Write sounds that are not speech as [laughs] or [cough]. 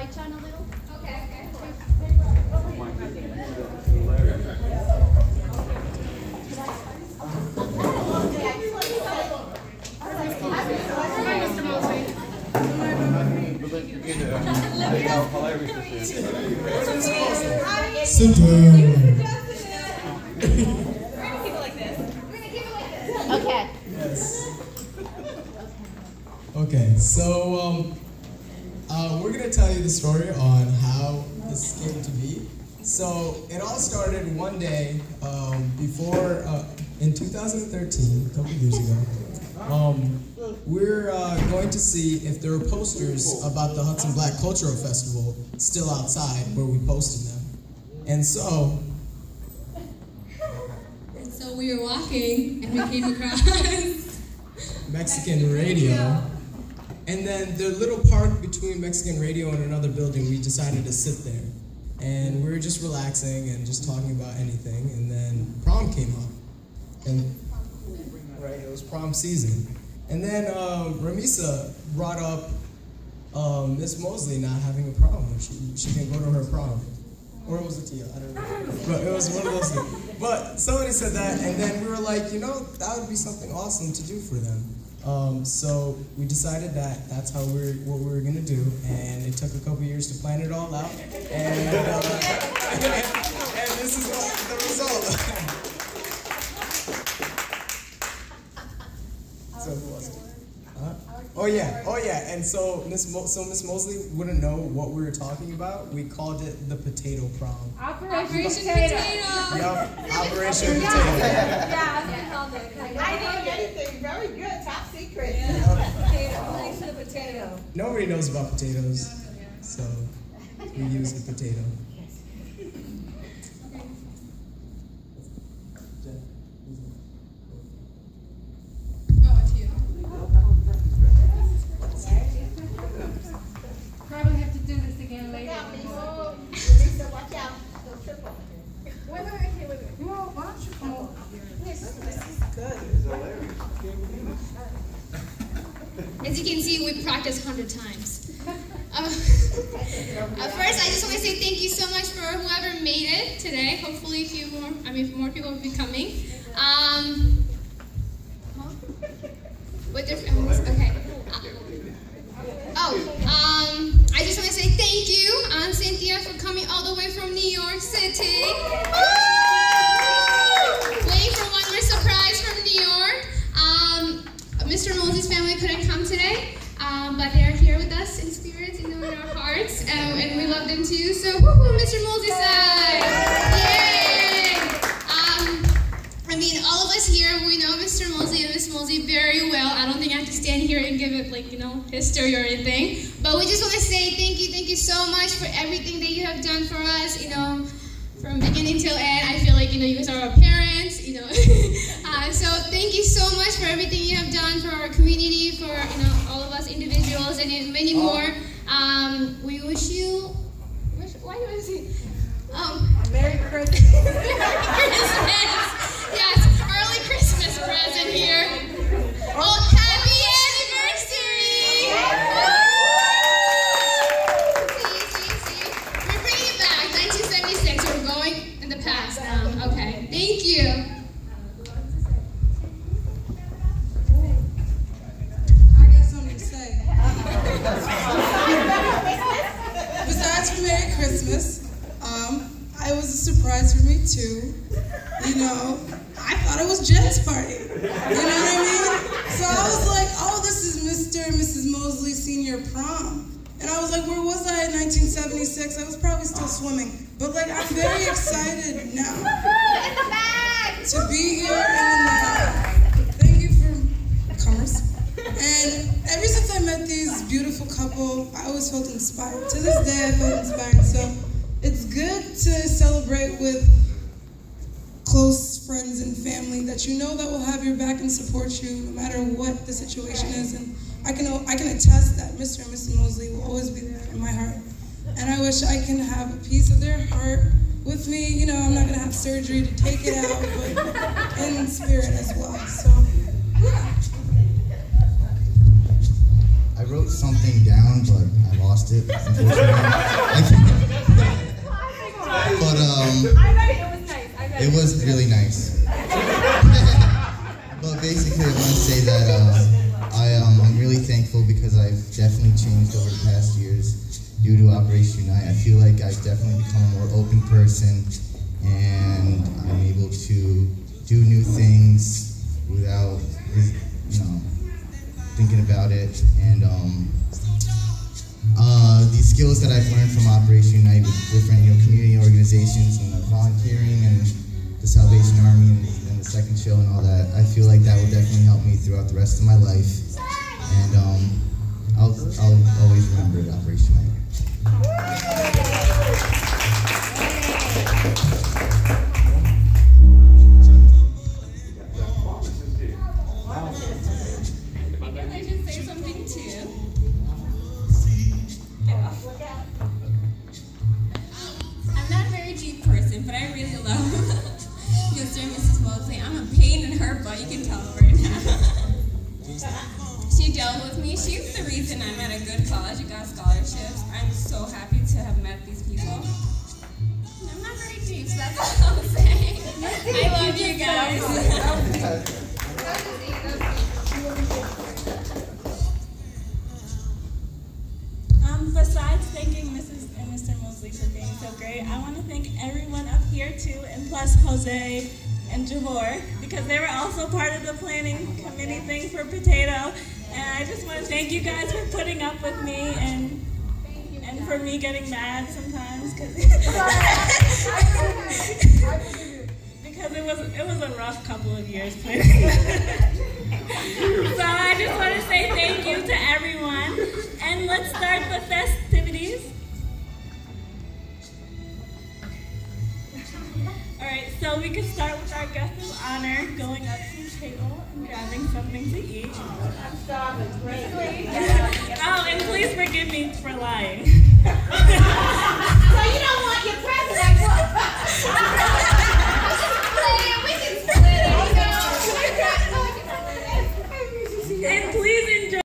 lights on a little. Okay, okay. Oh Mr. Mosley. Sit down. Okay. Okay, so um, uh, we're gonna tell you the story on how this came to be. So it all started one day um, before, uh, in 2013, a couple years ago. Um, we're uh, going to see if there are posters about the Hudson Black Cultural Festival still outside where we posted them. And so And so we were walking and we came across. Mexican radio. And then the little park between Mexican radio and another building, we decided to sit there. And we were just relaxing and just talking about anything. And then prom came up. And right, it was prom season. And then um, Ramisa brought up um, Miss Mosley not having a prom. She, she can go to her prom. Or it was a Tia, I don't know. But it was one of those things. But somebody said that, and then we were like, you know, that would be something awesome to do for them. Um, so we decided that that's how we're what we were gonna do, and it took a couple years to plan it all out, and uh, [laughs] Oh yeah, oh yeah, and so Miss Mo- so Miss Mosley wouldn't know what we were talking about. We called it the potato prom. Operation Potato. Yup, [laughs] Operation Potato. Yeah, I didn't get anything. Very good. Top secret. Potato Potato. Nobody knows about potatoes, so we use the potato. Oh, it's you. Probably have to do this again later. Lisa, watch out. Don't trip over here. Wait, wait, wait, wait, wait. No, why don't you come over here? As you can see, we practiced 100 times. [laughs] Uh, first, I just want to say thank you so much for whoever made it today. Hopefully, a few more, I mean, more people will be coming. Um, them too. So, woohoo, Mr. Moses side! Yay! Um, I mean, all of us here, we know Mr. Mosley and Miss Mosley very well. I don't think I have to stand here and give it, like, you know, history or anything. But we just want to say thank you, thank you so much for everything that you have done for us, you know, from beginning till end. I feel like, you know, you guys are our parents, you know. [laughs] uh, so thank you so much for everything you have done for our community, for, you know, all of us individuals, and many more. Um, we wish you, wish, why do I say, um, Merry Christmas. [laughs] Yes, early Christmas present here. Oh, happy anniversary! See, see, see. We're bringing it back. 1976. We're going in the past now. Okay. Thank you. I got something to say. Besides Merry Christmas, um, it was a surprise for me too. You know, I thought it was Jen's party. You know what I mean? So I was like, oh, this is Mr. and Mrs. Mosley senior prom. And I was like, where was I in 1976? I was probably still swimming. But like, I'm very excited now to be here and uh, thank you for comers. And ever since I met these beautiful couple, I always felt inspired. To this day, I felt inspired. So good to celebrate with close friends and family that you know that will have your back and support you no matter what the situation is. And I can I can attest that Mr. and Mrs. Mosley will always be there in my heart. And I wish I can have a piece of their heart with me. You know, I'm not gonna have surgery to take it out, but in spirit as well. So yeah. I wrote something down, but I lost it. [laughs] [laughs] Unfortunately. I can't- but um, I it was nice. I bet it was really nice. [laughs] but basically, I want to say that uh, I um, I'm really thankful because I've definitely changed over the past years due to Operation Unite. I feel like I've definitely become a more open person, and I'm able to do new things without, you know, thinking about it. And um, skills that I've learned from Operation Unite with different you know, community organizations and the volunteering and the Salvation Army and, and the second show and all that, I feel like that will definitely help me throughout the rest of my life. And um, I'll, I'll always remember Operation Unite. The reason I'm at a good college and got scholarships. I'm so happy to have met these people. I'm not very deep, so that's all I'm saying. I love you guys. Um, besides thanking Mrs. and Mr. Mosley for being so great, I want to thank everyone up here too, and plus Jose and Jahor, because they were also part of the planning committee thing for Potato. And I just want to thank you guys for putting up with me and and for me getting mad sometimes, because [laughs] because it was it was a rough couple of years [laughs] so I just want to say thank you to everyone, something to eat. [laughs] oh, and please forgive me for lying. [laughs]